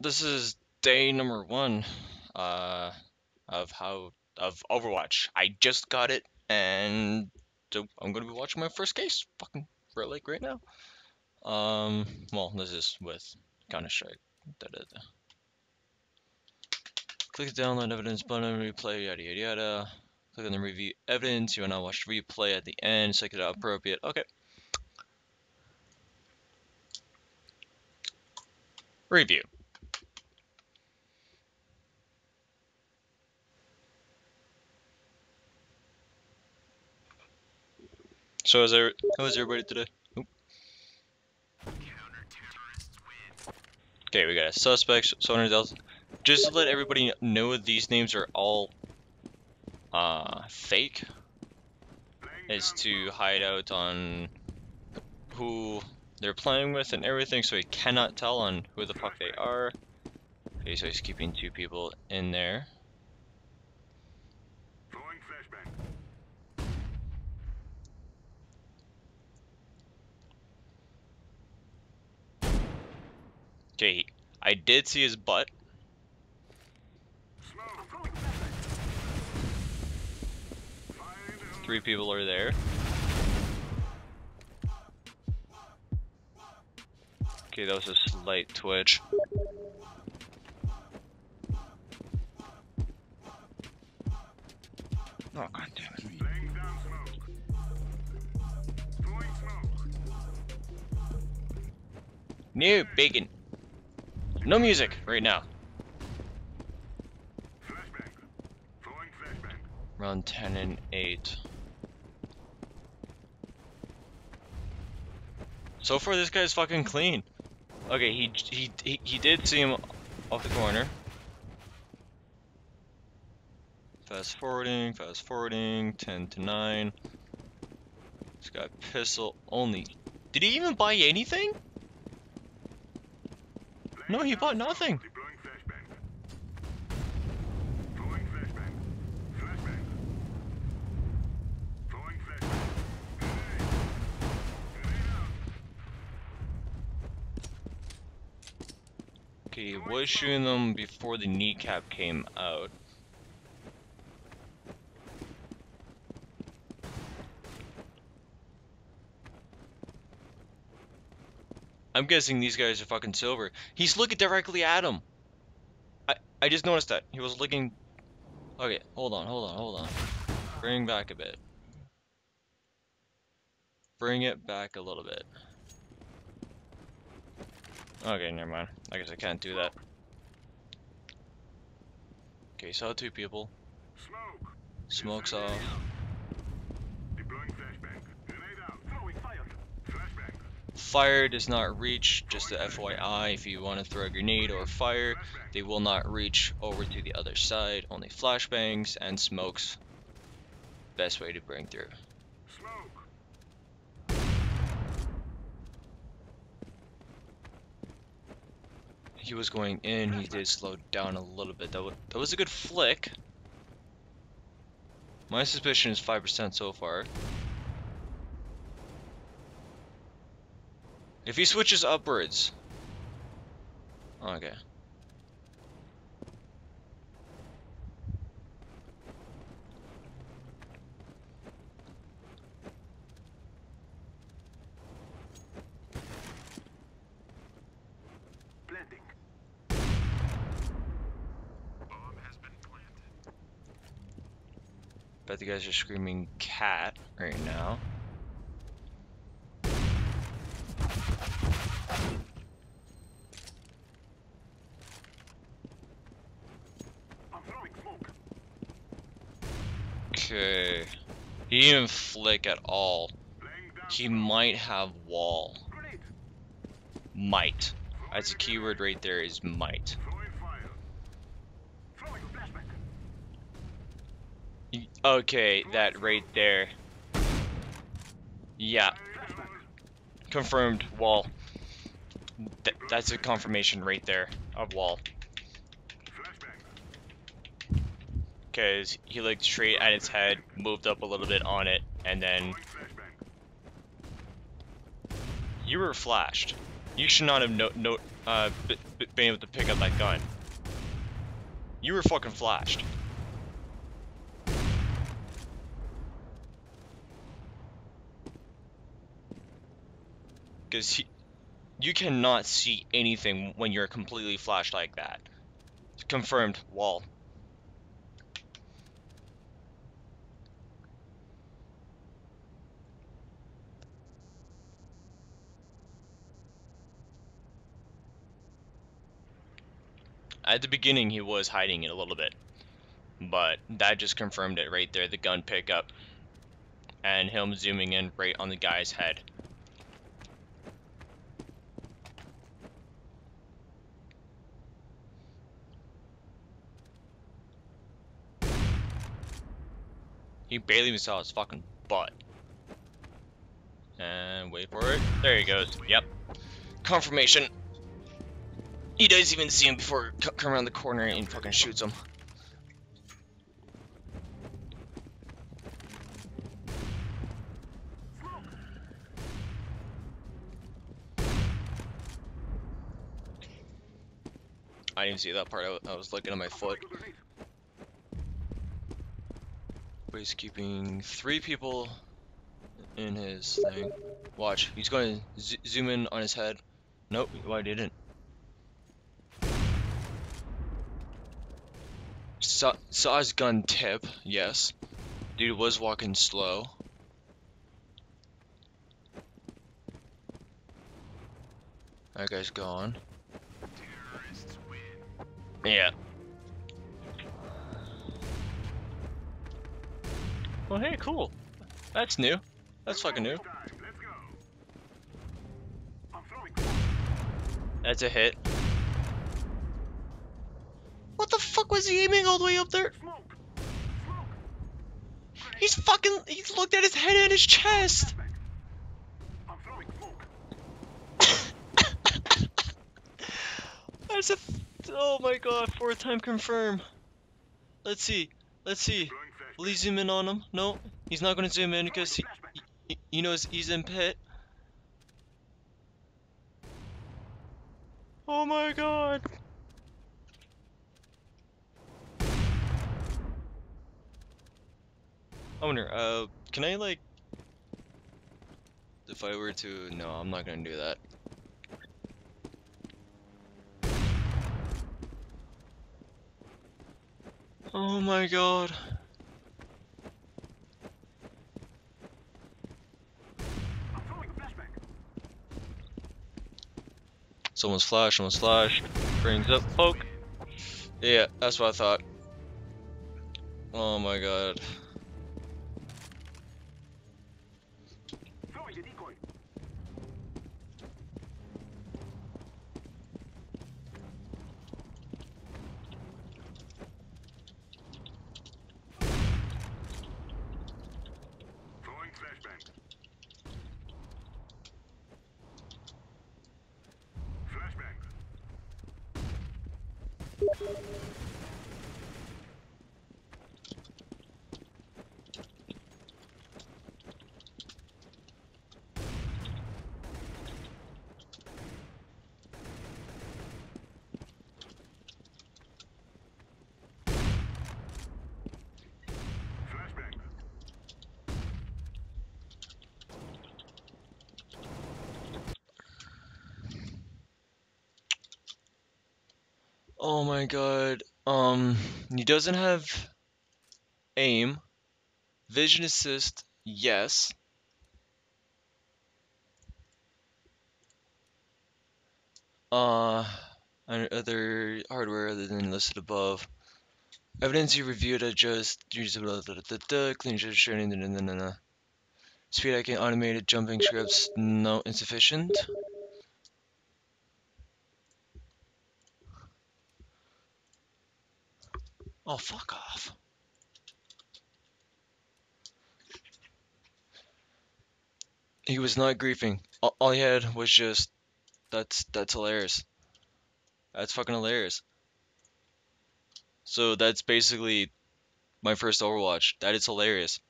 this is day number one uh, of how of Overwatch. I just got it, and I'm gonna be watching my first case. Fucking real like right now. Um, well, this is with Counter Strike. Da, da, da. Click the download evidence button, replay, yada yada yada. Click on the review evidence. You wanna watch replay at the end, check it out appropriate. Okay. Review. So is there how is everybody today? Oop. Okay, we got a suspect, Sonar Delta. Just to let everybody know these names are all uh fake. Is to hide out on who they're playing with and everything so he cannot tell on who the fuck they are. Okay, so he's keeping two people in there. Okay, I did see his butt. Three people are there. Okay, that was a slight twitch. Oh god damn it. New bacon. No music right now. Round 10 and 8. So far, this guy's fucking clean. Okay, he, he, he, he did see him off the corner. Fast forwarding, fast forwarding, 10 to 9. He's got pistol only. Did he even buy anything? No, he bought nothing. Okay, he was shooting them before the kneecap came out. I'm guessing these guys are fucking silver. He's looking directly at him. I I just noticed that. He was looking... Okay, hold on, hold on, hold on. Bring back a bit. Bring it back a little bit. Okay, never mind. I guess I can't do that. Okay, saw two people. Smoke! Smoke's off. Fire does not reach, just a FYI, if you want to throw a grenade or fire, they will not reach over to the other side, only flashbangs and smokes. Best way to bring through. Smoke. He was going in, he did slow down a little bit. That, that was a good flick. My suspicion is 5% so far. If he switches upwards. Okay. Bet the guys are screaming cat right now. Okay. He didn't flick at all. He might have wall. Might. That's a keyword right there is might. Okay, that right there. Yeah. Confirmed wall. Th that's a confirmation right there of wall. Because he looked straight at its head, moved up a little bit on it, and then you were flashed. You should not have no no uh, being able to pick up that gun. You were fucking flashed. Because you cannot see anything when you're completely flashed like that. Confirmed, wall. At the beginning, he was hiding it a little bit. But that just confirmed it right there, the gun pickup. And him zooming in right on the guy's head. He barely even saw his fucking butt. And wait for it. There he goes. Yep. Confirmation. He doesn't even see him before come around the corner and fucking shoots him. I didn't see that part. I was looking at my foot. But he's keeping three people in his thing. Watch, he's going to zoom in on his head. Nope, why didn't? Saw, his gun tip, yes. Dude was walking slow. That guy's gone. Yeah. Well, hey, cool. That's new. That's fucking new. That's a hit. What the fuck was he aiming all the way up there? He's fucking. He's looked at his head and his chest. That's a. Oh my god, fourth time confirm. Let's see. Let's see. Will he zoom in on him? No, he's not to zoom in because he, he, he knows he's in pit. Oh my god. I wonder, uh, can I like, if I were to, no, I'm not gonna do that. Oh my god. Someone's flash, someone's flash. Brings up poke. Yeah, that's what I thought. Oh my god. Oh my god. Um, he doesn't have aim. Vision assist, yes. Uh, other hardware other than listed above. Evidence you reviewed adjust clean sharing speed hacking automated jumping scripts no insufficient. Oh, fuck off. He was not griefing. All, he had was just, that's, that's hilarious. That's fucking hilarious. So that's basically my first Overwatch. That is hilarious.